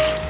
you.